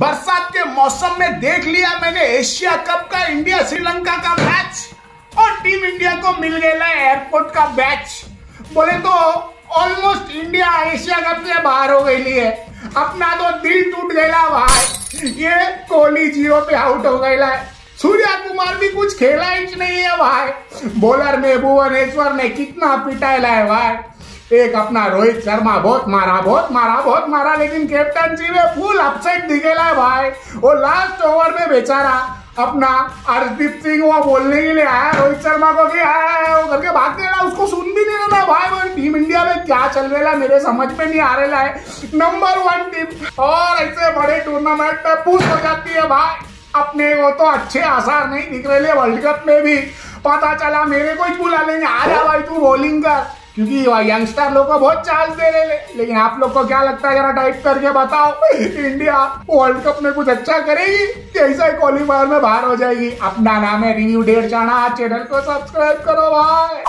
बरसात के मौसम में देख लिया मैंने एशिया कप का, इंडिया, श्रीलंका का मैच और टीम इंडिया को मिल गया एयरपोर्ट का बैच बोले तो ऑलमोस्ट इंडिया एशिया कप से बाहर हो गई है अपना तो दिल टूट गया भाई। ये कोहली जियो पे आउट हो गया है। सूर्या कुमार भी कुछ खेला ही नहीं है भाई। बॉलर में भुवनेश्वर ने कितना पिटाइला है भाई। एक अपना रोहित शर्मा बहुत मारा बहुत मारा बहुत मारा, लेकिन कैप्टनसी में फुल अपसेट दिखेला है भाई। वो लास्ट ओवर में बेचारा अपना अर्शदीप सिंह, वो बोलने के लिए आया, रोहित शर्मा को कि आया वो करके भाग देना उसको सुन भी नहीं रहा भाई, वो टीम इंडिया में क्या चल रहा है, मेरे समझ में नहीं आ रहा है। नंबर वन टीम और ऐसे बड़े टूर्नामेंट में पूछ हो जाती है भाई। अपने वो तो अच्छे आसार नहीं दिख रहे वर्ल्ड कप में भी। पता चला, मेरे को ही बुला लेंगे। आ जा भाई, तू बॉलिंग कर। क्योंकि यंगस्टर लोग को बहुत चांस दे रहे लेकिन आप लोग को क्या लगता है, जरा टाइप करके बताओ। इंडिया वर्ल्ड कप में कुछ अच्छा करेगी? कैसा क्वालिफायर में बाहर हो जाएगी? अपना नाम है रिव्यू डेढ़ जाना चैनल को सब्सक्राइब करो भाई